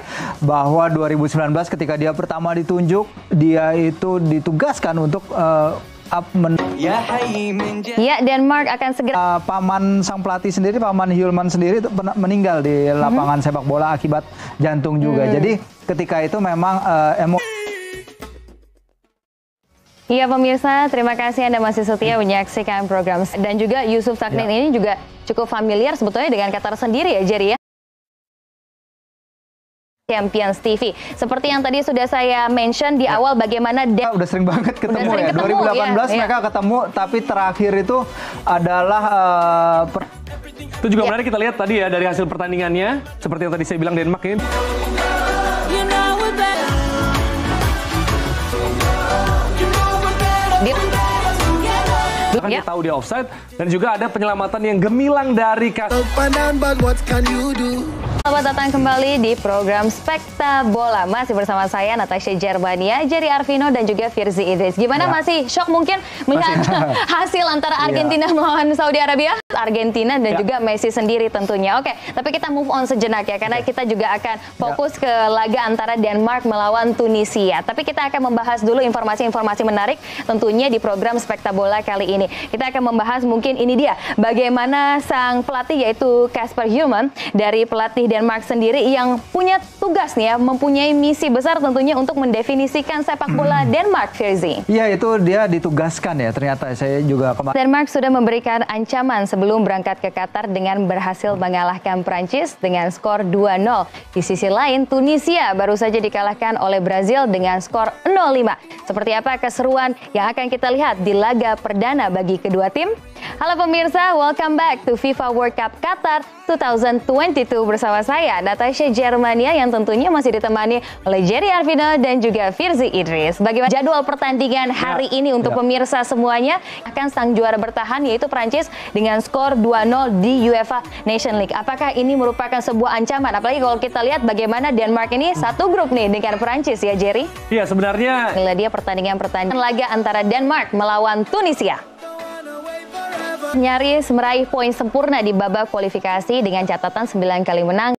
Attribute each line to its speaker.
Speaker 1: okay. bahwa 2019 ketika dia pertama ditunjuk, dia itu ditugaskan untuk uh,
Speaker 2: Ya, ya, Denmark akan segera.
Speaker 1: Uh, paman sang pelatih sendiri, paman Hulman sendiri itu meninggal di mhm. lapangan mm -hmm. sepak bola akibat jantung juga. Mm. Jadi ketika itu memang uh, emo.
Speaker 2: Iya pemirsa, terima kasih Anda masih setia menyaksikan program dan juga Yusuf Taknin ya. ini juga cukup familiar sebetulnya dengan Qatar sendiri ya Jerry ya. Champions TV. Seperti yang tadi sudah saya mention di ya. awal bagaimana
Speaker 1: dia udah sering banget ketemu udah sering ya. Ketemu, 2018 ya, mereka ya. ketemu tapi terakhir itu adalah uh,
Speaker 3: itu juga ya. menarik kita lihat tadi ya dari hasil pertandingannya seperti yang tadi saya bilang Denmark ini. Kan ya. kita tahu dia offside dan juga ada penyelamatan yang gemilang dari kasus.
Speaker 2: Selamat datang kembali di program Spekta Bola. Masih bersama saya Natasha Jerbania, Jerry Arvino dan juga Firzi Idris. Gimana ya. masih shock mungkin melihat hasil antara ya. Argentina ya. melawan Saudi Arabia? Argentina dan ya. juga Messi sendiri tentunya. Oke, tapi kita move on sejenak ya karena kita juga akan fokus ya. ke laga antara Denmark melawan Tunisia. Tapi kita akan membahas dulu informasi-informasi menarik tentunya di program Spekta Bola kali ini. Kita akan membahas mungkin ini dia bagaimana sang pelatih yaitu Casper Human dari pelatih Denmark sendiri yang punya tugas nih ya, mempunyai misi besar tentunya untuk mendefinisikan sepak bola Denmark, Firzi.
Speaker 1: Iya, itu dia ditugaskan ya. Ternyata saya juga
Speaker 2: kemarin. Denmark sudah memberikan ancaman sebelum berangkat ke Qatar dengan berhasil mengalahkan Prancis dengan skor 2-0. Di sisi lain, Tunisia baru saja dikalahkan oleh Brazil dengan skor 0-5. Seperti apa keseruan yang akan kita lihat di laga perdana bagi kedua tim? Halo pemirsa, welcome back to FIFA World Cup Qatar 2022 bersama saya Natasha Germania yang tentunya masih ditemani oleh Jerry Arvino dan juga Firzi Idris. Bagaimana jadwal pertandingan hari ya, ini untuk ya. pemirsa semuanya akan sang juara bertahan yaitu Prancis dengan skor 2-0 di UEFA Nation League. Apakah ini merupakan sebuah ancaman? Apalagi kalau kita lihat bagaimana Denmark ini satu grup nih dengan Prancis ya Jerry?
Speaker 3: Iya sebenarnya.
Speaker 2: Inilah dia pertandingan-pertandingan laga antara Denmark melawan Tunisia nyaris meraih poin sempurna di babak kualifikasi dengan catatan 9 kali menang